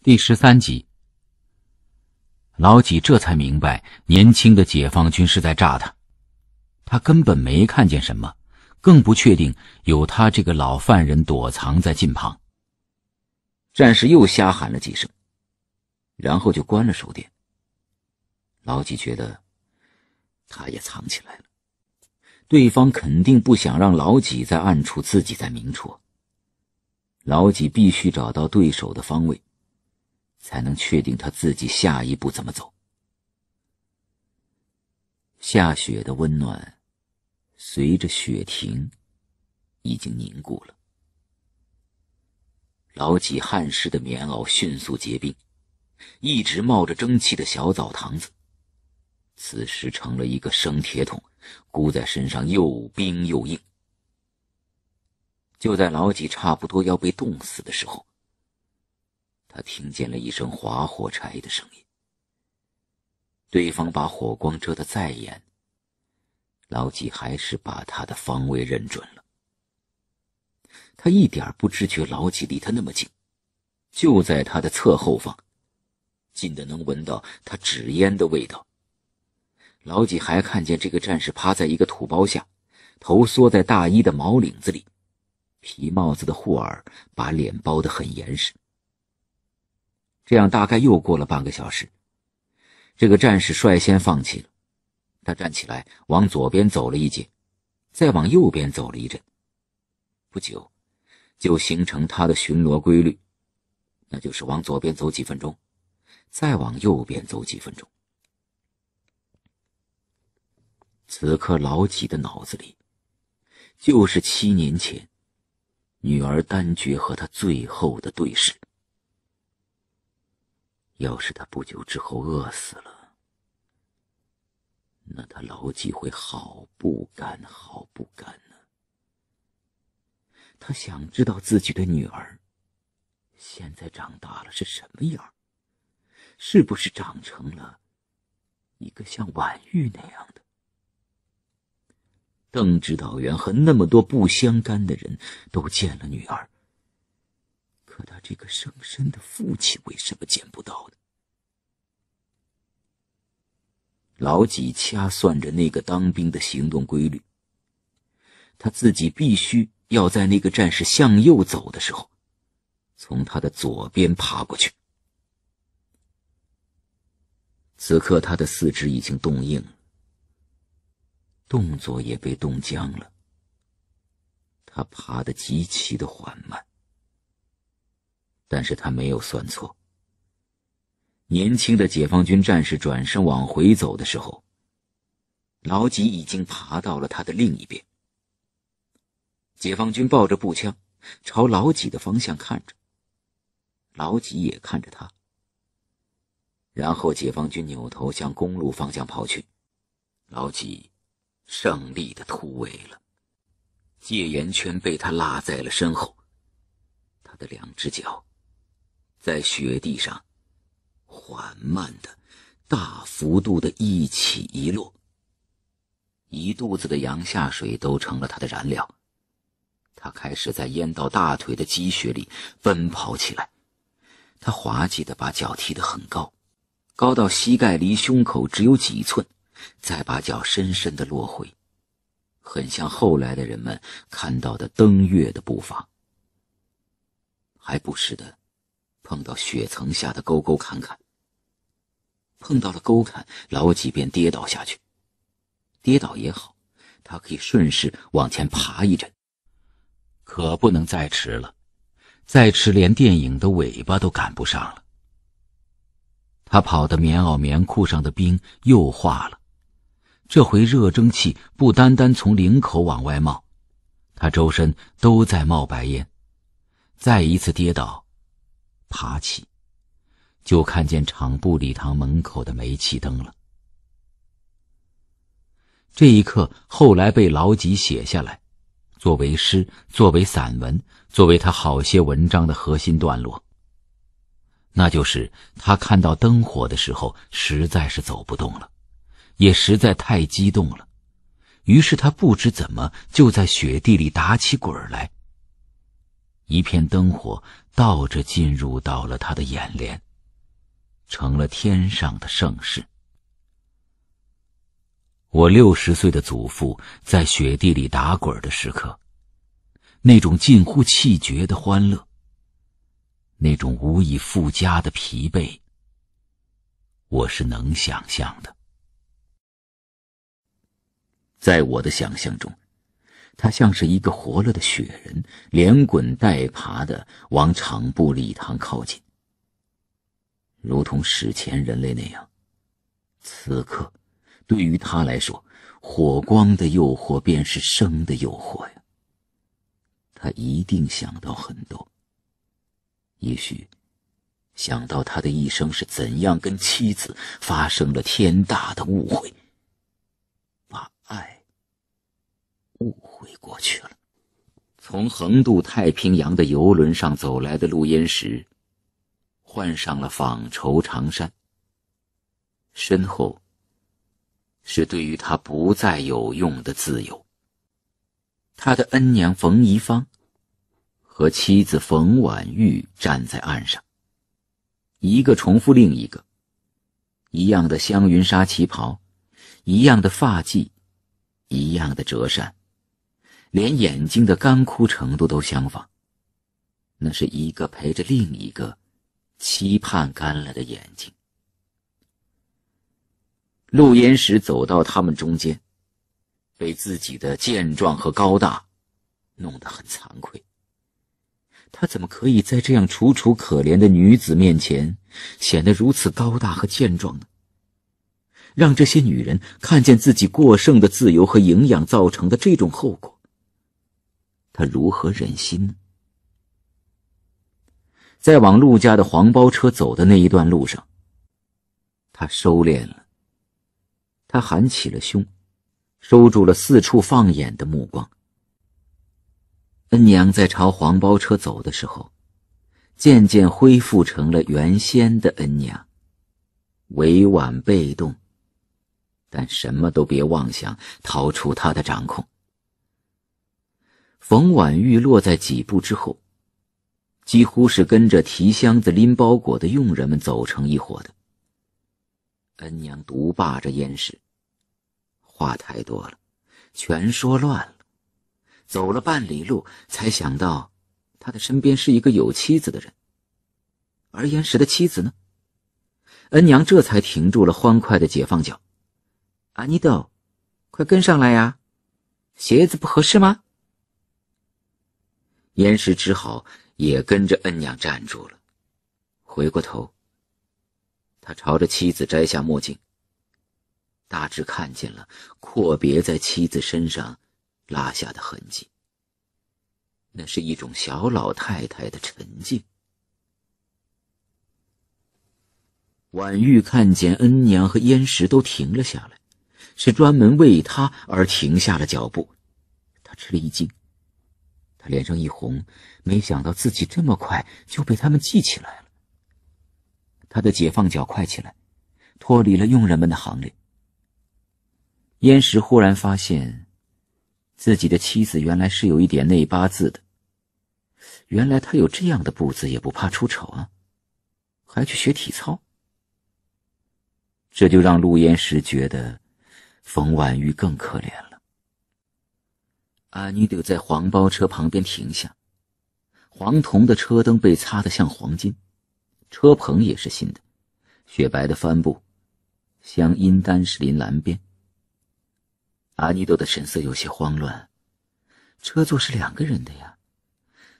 第十三集，老几这才明白，年轻的解放军是在炸他。他根本没看见什么，更不确定有他这个老犯人躲藏在近旁。战士又瞎喊了几声，然后就关了手电。老几觉得，他也藏起来了。对方肯定不想让老几在暗处，自己在明处。老几必须找到对手的方位。才能确定他自己下一步怎么走。下雪的温暖，随着雪停，已经凝固了。老几汗湿的棉袄迅速结冰，一直冒着蒸汽的小澡堂子，此时成了一个生铁桶，箍在身上又冰又硬。就在老几差不多要被冻死的时候。他听见了一声划火柴的声音。对方把火光遮得再严，老几还是把他的方位认准了。他一点不知觉老几离他那么近，就在他的侧后方，近的能闻到他纸烟的味道。老几还看见这个战士趴在一个土包下，头缩在大衣的毛领子里，皮帽子的护耳把脸包得很严实。这样大概又过了半个小时，这个战士率先放弃了。他站起来，往左边走了一截，再往右边走了一阵。不久，就形成他的巡逻规律，那就是往左边走几分钟，再往右边走几分钟。此刻，老几的脑子里，就是七年前，女儿丹珏和他最后的对视。要是他不久之后饿死了，那他老几会好不甘，好不甘呢。他想知道自己的女儿现在长大了是什么样，是不是长成了一个像婉玉那样的？邓指导员和那么多不相干的人都见了女儿。这个生身的父亲为什么见不到呢？老几掐算着那个当兵的行动规律，他自己必须要在那个战士向右走的时候，从他的左边爬过去。此刻他的四肢已经冻硬，动作也被冻僵了。他爬得极其的缓慢。但是他没有算错。年轻的解放军战士转身往回走的时候，老几已经爬到了他的另一边。解放军抱着步枪，朝老几的方向看着，老几也看着他。然后解放军扭头向公路方向跑去，老几胜利的突围了，戒严圈被他落在了身后，他的两只脚。在雪地上，缓慢的、大幅度的一起一落，一肚子的羊下水都成了他的燃料。他开始在淹到大腿的积雪里奔跑起来。他滑稽的把脚踢得很高，高到膝盖离胸口只有几寸，再把脚深深的落回，很像后来的人们看到的登月的步伐，还不时的。碰到雪层下的沟沟坎坎，碰到了沟坎，老几便跌倒下去。跌倒也好，他可以顺势往前爬一阵。可不能再迟了，再迟连电影的尾巴都赶不上了。他跑的棉袄棉裤上的冰又化了，这回热蒸汽不单单从领口往外冒，他周身都在冒白烟。再一次跌倒。爬起，就看见厂部礼堂门口的煤气灯了。这一刻，后来被老几写下来，作为诗，作为散文，作为他好些文章的核心段落。那就是他看到灯火的时候，实在是走不动了，也实在太激动了，于是他不知怎么就在雪地里打起滚来。一片灯火倒着进入到了他的眼帘，成了天上的盛世。我六十岁的祖父在雪地里打滚的时刻，那种近乎气绝的欢乐，那种无以复加的疲惫，我是能想象的。在我的想象中，他像是一个活了的雪人，连滚带爬的往场部礼堂靠近，如同史前人类那样。此刻。对于他来说，火光的诱惑便是生的诱惑呀。他一定想到很多，也许想到他的一生是怎样跟妻子发生了天大的误会，把爱误会过去了。从横渡太平洋的游轮上走来的陆焉识，换上了纺绸长衫，身后。是对于他不再有用的自由。他的恩娘冯怡芳和妻子冯婉玉站在岸上，一个重复另一个，一样的香云纱旗袍，一样的发髻，一样的折扇，连眼睛的干枯程度都相仿。那是一个陪着另一个，期盼干了的眼睛。陆焉识走到他们中间，被自己的健壮和高大弄得很惭愧。他怎么可以在这样楚楚可怜的女子面前显得如此高大和健壮呢？让这些女人看见自己过剩的自由和营养造成的这种后果，他如何忍心呢？在往陆家的黄包车走的那一段路上，他收敛了。他含起了胸，收住了四处放眼的目光。恩娘在朝黄包车走的时候，渐渐恢复成了原先的恩娘，委婉被动，但什么都别妄想逃出他的掌控。冯婉玉落在几步之后，几乎是跟着提箱子、拎包裹的佣人们走成一伙的。恩娘独霸着燕氏，话太多了，全说乱了。走了半里路，才想到他的身边是一个有妻子的人。而燕氏的妻子呢？恩娘这才停住了欢快的解放脚。阿妮豆，快跟上来呀！鞋子不合适吗？燕氏只好也跟着恩娘站住了，回过头。他朝着妻子摘下墨镜，大致看见了阔别在妻子身上拉下的痕迹。那是一种小老太太的沉静。婉玉看见恩娘和燕石都停了下来，是专门为他而停下了脚步。他吃了一惊，脸上一红，没想到自己这么快就被他们记起来了。他的解放脚快起来，脱离了佣人们的行列。燕石忽然发现，自己的妻子原来是有一点内八字的。原来他有这样的步子也不怕出丑啊，还去学体操。这就让陆延石觉得，冯婉玉更可怜了。阿妮德在黄包车旁边停下，黄铜的车灯被擦得像黄金。车棚也是新的，雪白的帆布，镶阴丹石林蓝边。阿尼朵的神色有些慌乱，车座是两个人的呀，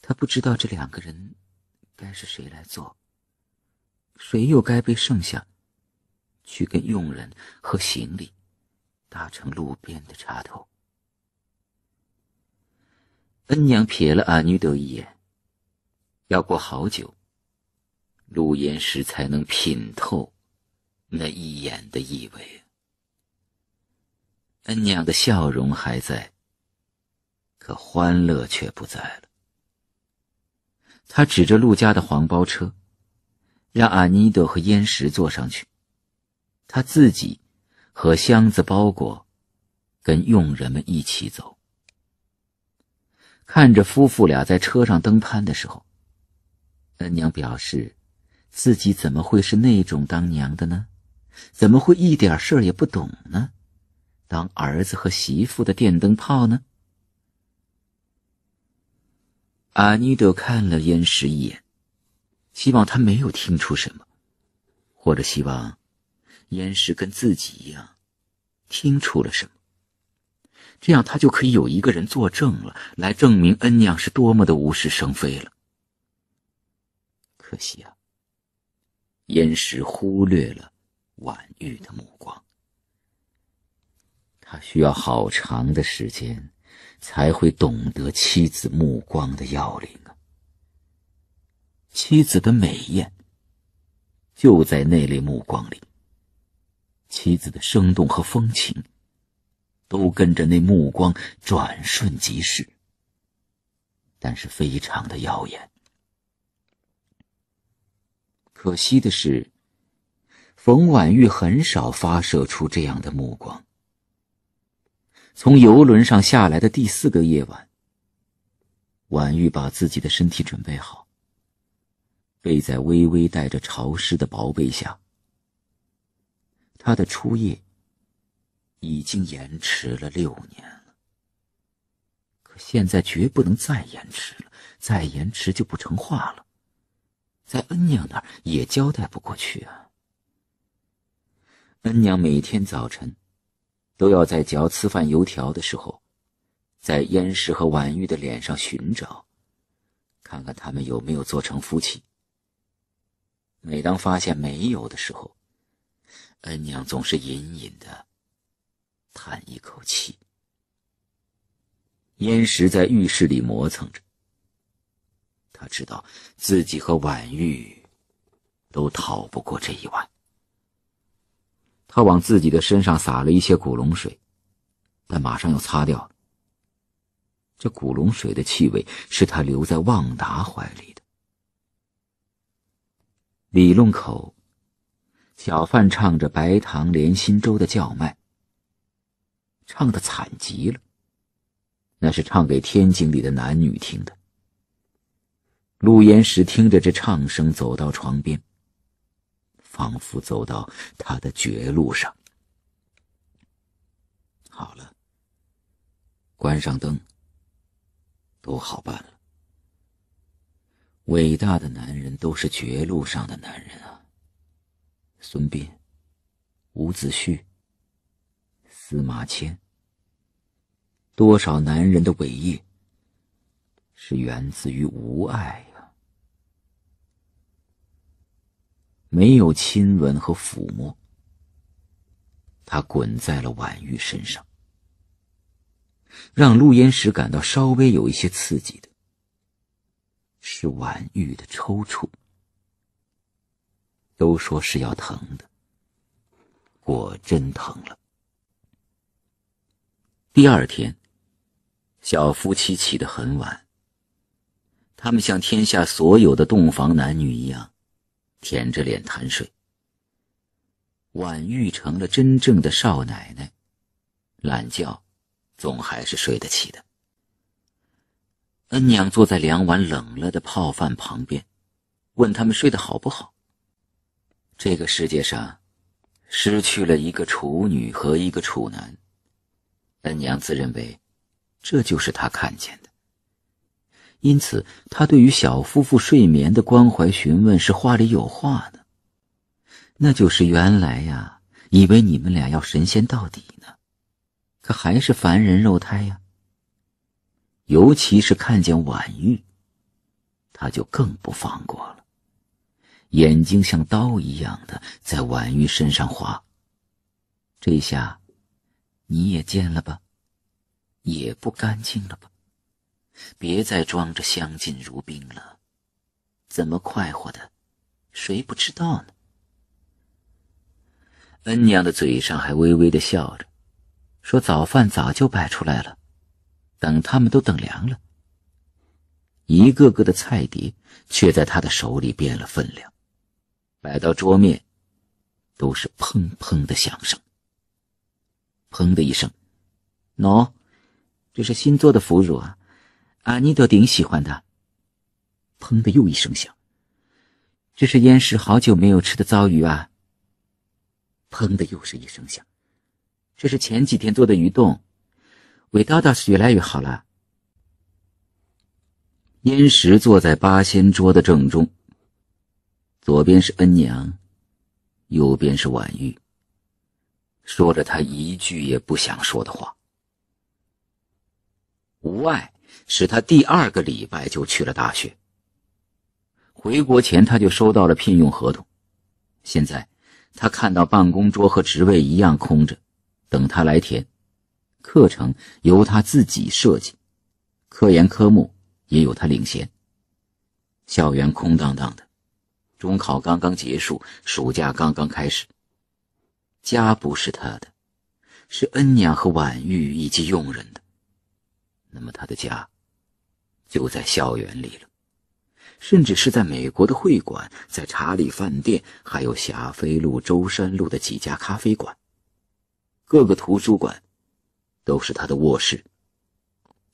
他不知道这两个人该是谁来坐，谁又该被剩下，去跟佣人和行李搭成路边的插头。恩娘瞥了阿尼多一眼，要过好久。陆延时才能品透那一眼的意味。恩娘的笑容还在，可欢乐却不在了。他指着陆家的黄包车，让阿妮朵和燕石坐上去，他自己和箱子包裹跟佣人们一起走。看着夫妇俩在车上登攀的时候，恩娘表示，自己怎么会是那种当娘的呢？怎么会一点事儿也不懂呢？当儿子和媳妇的电灯泡呢？阿尼德看了燕石一眼，希望他没有听出什么，或者希望燕石跟自己一样听出了什么。这样他就可以有一个人作证了，来证明恩娘是多么的无事生非了。可惜啊，燕石忽略了婉玉的目光，他需要好长的时间。才会懂得妻子目光的要领啊！妻子的美艳就在那类目光里，妻子的生动和风情都跟着那目光转瞬即逝，但是非常的耀眼。可惜的是，冯婉玉很少发射出这样的目光。从游轮上下来的第四个夜晚，婉玉把自己的身体准备好，背在微微带着潮湿的薄被下。她的初夜已经延迟了六年了，可现在绝不能再延迟了，再延迟就不成话了，在恩娘那儿也交代不过去啊。恩娘每天早晨。都要在嚼粢饭油条的时候，在燕氏和婉玉的脸上寻找，看看他们有没有做成夫妻。每当发现没有的时候，恩娘总是隐隐的叹一口气。燕石在浴室里磨蹭着，他知道自己和婉玉都逃不过这一晚。他往自己的身上洒了一些古龙水，但马上又擦掉了。这古龙水的气味是他留在旺达怀里的。里弄口，小贩唱着《白糖连心粥》的叫卖，唱的惨极了。那是唱给天井里的男女听的。陆延石听着这唱声，走到床边。仿佛走到他的绝路上。好了，关上灯，都好办了。伟大的男人都是绝路上的男人啊！孙膑、伍子胥、司马迁，多少男人的伟业是源自于无爱呀。没有亲吻和抚摸，他滚在了婉玉身上，让陆焉识感到稍微有一些刺激的，是婉玉的抽搐。都说是要疼的，果真疼了。第二天，小夫妻起得很晚，他们像天下所有的洞房男女一样。舔着脸贪睡，婉玉成了真正的少奶奶，懒觉总还是睡得起的。恩娘坐在两碗冷了的泡饭旁边，问他们睡得好不好。这个世界上失去了一个处女和一个处男，恩娘自认为这就是他看见的。因此，他对于小夫妇睡眠的关怀询问是话里有话的。那就是原来呀，以为你们俩要神仙到底呢，可还是凡人肉胎呀。尤其是看见婉玉，他就更不放过了，眼睛像刀一样的在婉玉身上划。这下，你也见了吧，也不干净了吧。别再装着相敬如宾了，怎么快活的，谁不知道呢？恩娘的嘴上还微微的笑着，说：“早饭早就摆出来了，等他们都等凉了。”一个个的菜碟却在他的手里变了分量，摆到桌面，都是砰砰的响声。砰的一声，喏，这是新做的腐乳啊。阿妮都顶喜欢的。砰的又一声响，这是燕石好久没有吃的糟鱼啊。砰的又是一声响，这是前几天做的鱼冻，味道倒是越来越好了。燕石坐在八仙桌的正中，左边是恩娘，右边是婉玉，说着他一句也不想说的话。无碍使他第二个礼拜就去了大学。回国前他就收到了聘用合同，现在他看到办公桌和职位一样空着，等他来填。课程由他自己设计，科研科目也有他领衔。校园空荡荡的，中考刚刚结束，暑假刚刚开始。家不是他的，是恩娘和婉玉以及佣人的。那么他的家就在校园里了，甚至是在美国的会馆，在查理饭店，还有霞飞路、舟山路的几家咖啡馆。各个图书馆都是他的卧室。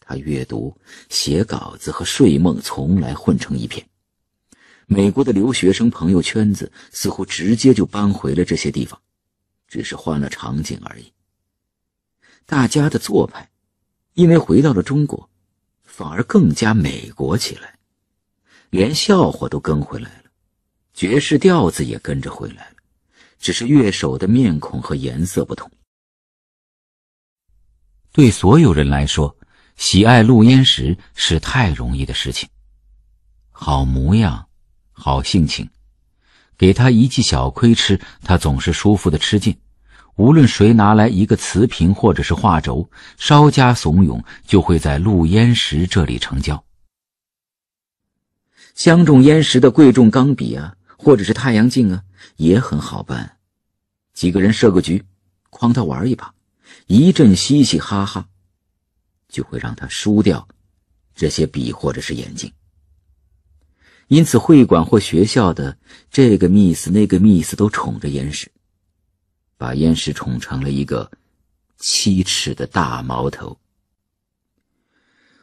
他阅读、写稿子和睡梦从来混成一片。美国的留学生朋友圈子似乎直接就搬回了这些地方，只是换了场景而已。大家的做派。因为回到了中国，反而更加美国起来，连笑话都跟回来了，爵士调子也跟着回来了，只是乐手的面孔和颜色不同。对所有人来说，喜爱陆焉识是太容易的事情。好模样，好性情，给他一记小亏吃，他总是舒服的吃尽。无论谁拿来一个瓷瓶或者是画轴，稍加怂恿，就会在陆焉识这里成交。相中焉识的贵重钢笔啊，或者是太阳镜啊，也很好办。几个人设个局，诓他玩一把，一阵嘻嘻哈哈，就会让他输掉这些笔或者是眼镜。因此，会馆或学校的这个 miss 那个 miss 都宠着焉识。把燕石宠成了一个七尺的大毛头。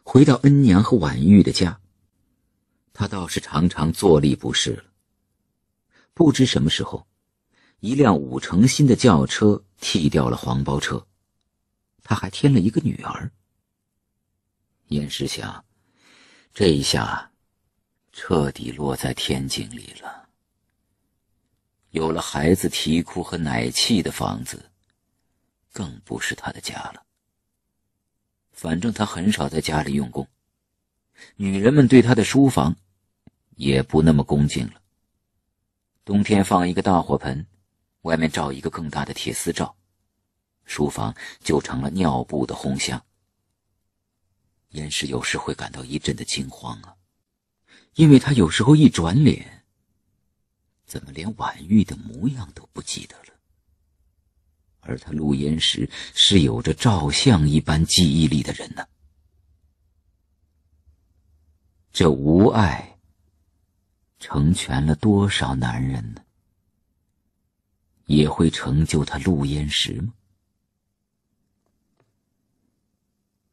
回到恩娘和婉玉的家，他倒是常常坐立不适了。不知什么时候，一辆五成新的轿车替掉了黄包车，他还添了一个女儿。燕石想，这一下彻底落在天井里了。有了孩子啼哭和奶气的房子，更不是他的家了。反正他很少在家里用功，女人们对他的书房也不那么恭敬了。冬天放一个大火盆，外面罩一个更大的铁丝罩，书房就成了尿布的烘箱。燕氏有时会感到一阵的惊慌啊，因为他有时候一转脸。怎么连婉玉的模样都不记得了？而他录音时是有着照相一般记忆力的人呢？这无爱成全了多少男人呢？也会成就他录音时吗？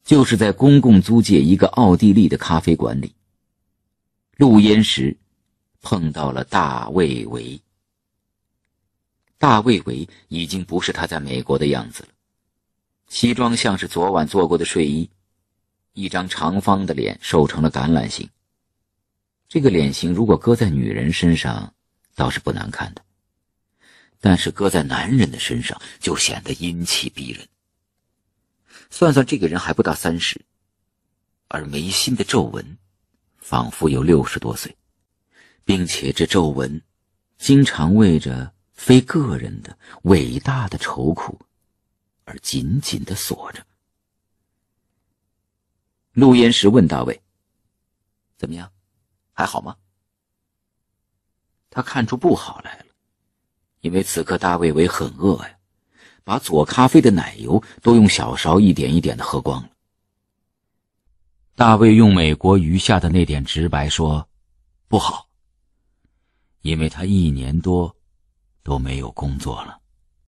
就是在公共租界一个奥地利的咖啡馆里，录音时。碰到了大卫维。大卫维已经不是他在美国的样子了，西装像是昨晚做过的睡衣，一张长方的脸瘦成了橄榄形。这个脸型如果搁在女人身上，倒是不难看的，但是搁在男人的身上就显得阴气逼人。算算这个人还不到三十，而眉心的皱纹，仿佛有六十多岁。并且这皱纹，经常为着非个人的伟大的愁苦，而紧紧的锁着。陆焉识问大卫：“怎么样，还好吗？”他看出不好来了，因为此刻大卫为很饿呀，把左咖啡的奶油都用小勺一点一点的喝光了。大卫用美国余下的那点直白说：“不好。”因为他一年多都没有工作了。